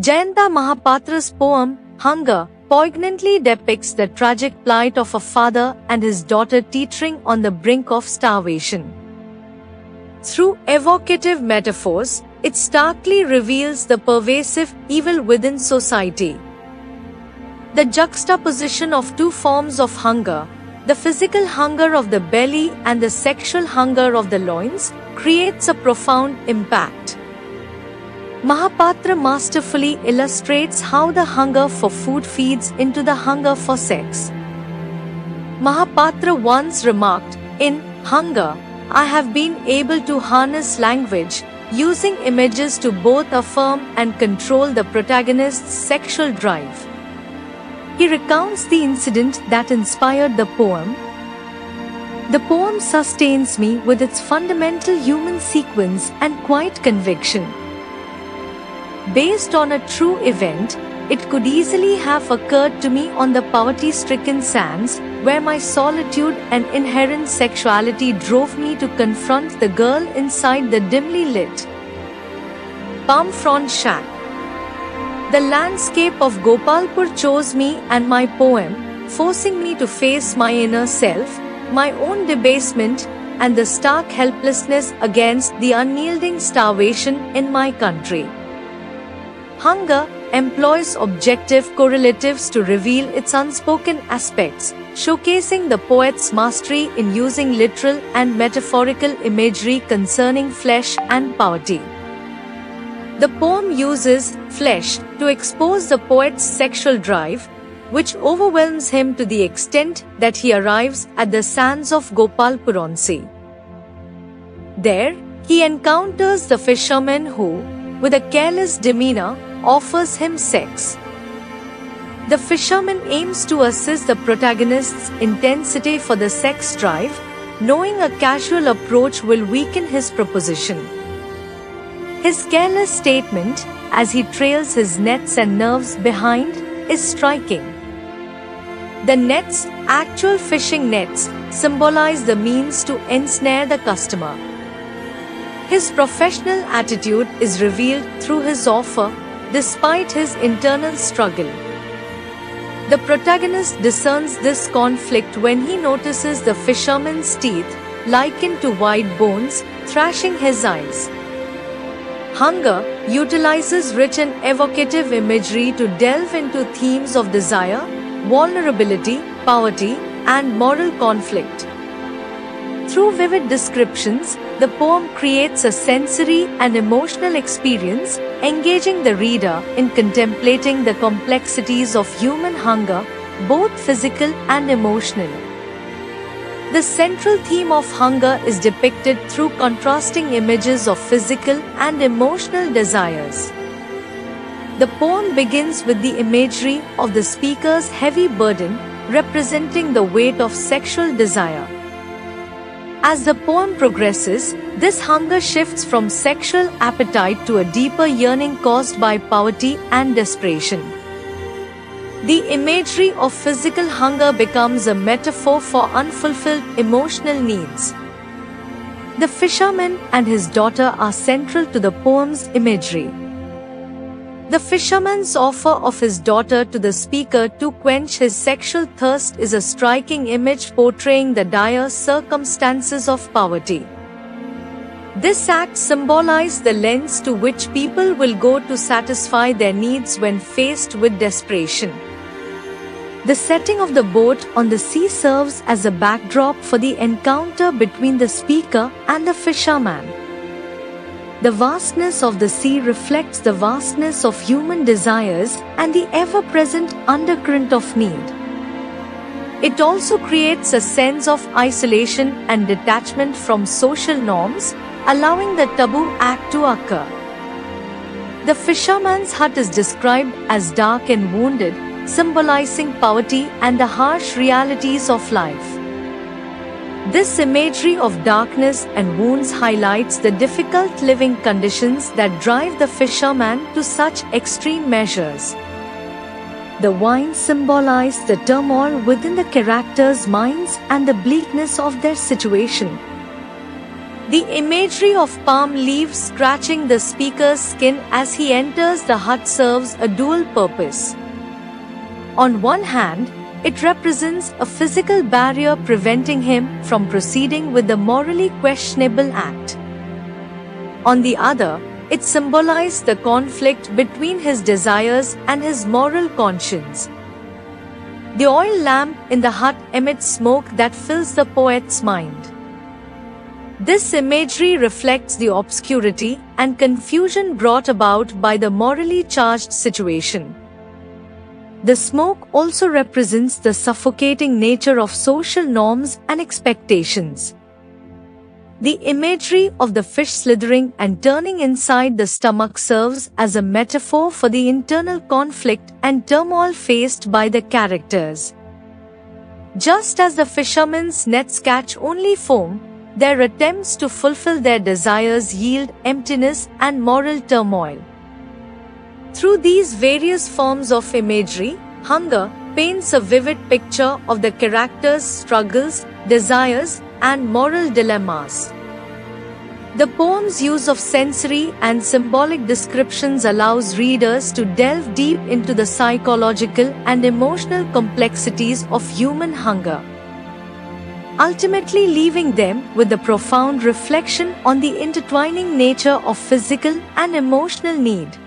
Jayanta Mahapatra's poem, Hunger, poignantly depicts the tragic plight of a father and his daughter teetering on the brink of starvation. Through evocative metaphors, it starkly reveals the pervasive evil within society. The juxtaposition of two forms of hunger, the physical hunger of the belly and the sexual hunger of the loins, creates a profound impact. Mahapatra masterfully illustrates how the hunger for food feeds into the hunger for sex. Mahapatra once remarked, In hunger, I have been able to harness language, using images to both affirm and control the protagonist's sexual drive. He recounts the incident that inspired the poem. The poem sustains me with its fundamental human sequence and quiet conviction. Based on a true event, it could easily have occurred to me on the poverty stricken sands, where my solitude and inherent sexuality drove me to confront the girl inside the dimly lit palm frond shack. The landscape of Gopalpur chose me and my poem, forcing me to face my inner self, my own debasement, and the stark helplessness against the unyielding starvation in my country. Hunger employs objective correlatives to reveal its unspoken aspects, showcasing the poet's mastery in using literal and metaphorical imagery concerning flesh and poverty. The poem uses flesh to expose the poet's sexual drive, which overwhelms him to the extent that he arrives at the sands of Gopalpur-on-Sea. There, he encounters the fisherman who, with a careless demeanor, offers him sex. The fisherman aims to assess the protagonist's intensity for the sex drive, knowing a casual approach will weaken his proposition. His careless statement, as he trails his nets and nerves behind, is striking. The nets, actual fishing nets, symbolize the means to ensnare the customer. His professional attitude is revealed through his offer despite his internal struggle. The protagonist discerns this conflict when he notices the fisherman's teeth, likened to white bones, thrashing his eyes. Hunger utilizes rich and evocative imagery to delve into themes of desire, vulnerability, poverty, and moral conflict. Through vivid descriptions, the poem creates a sensory and emotional experience, engaging the reader in contemplating the complexities of human hunger, both physical and emotional. The central theme of hunger is depicted through contrasting images of physical and emotional desires. The poem begins with the imagery of the speaker's heavy burden, representing the weight of sexual desire. As the poem progresses, this hunger shifts from sexual appetite to a deeper yearning caused by poverty and desperation. The imagery of physical hunger becomes a metaphor for unfulfilled emotional needs. The fisherman and his daughter are central to the poem's imagery. The fisherman's offer of his daughter to the speaker to quench his sexual thirst is a striking image portraying the dire circumstances of poverty. This act symbolizes the lengths to which people will go to satisfy their needs when faced with desperation. The setting of the boat on the sea serves as a backdrop for the encounter between the speaker and the fisherman. The vastness of the sea reflects the vastness of human desires and the ever present undercurrent of need. It also creates a sense of isolation and detachment from social norms, allowing the taboo act to occur. The fisherman's hut is described as dark and wounded, symbolizing poverty and the harsh realities of life. This imagery of darkness and wounds highlights the difficult living conditions that drive the fisherman to such extreme measures. The wine symbolized the turmoil within the characters' minds and the bleakness of their situation. The imagery of palm leaves scratching the speaker's skin as he enters the hut serves a dual purpose. On one hand, it represents a physical barrier preventing him from proceeding with the morally questionable act. On the other, it symbolized the conflict between his desires and his moral conscience. The oil lamp in the hut emits smoke that fills the poet's mind. This imagery reflects the obscurity and confusion brought about by the morally charged situation. The smoke also represents the suffocating nature of social norms and expectations. The imagery of the fish slithering and turning inside the stomach serves as a metaphor for the internal conflict and turmoil faced by the characters. Just as the fishermen's nets catch only foam, their attempts to fulfill their desires yield emptiness and moral turmoil. Through these various forms of imagery, Hunger paints a vivid picture of the character's struggles, desires, and moral dilemmas. The poem's use of sensory and symbolic descriptions allows readers to delve deep into the psychological and emotional complexities of human hunger, ultimately leaving them with a profound reflection on the intertwining nature of physical and emotional need.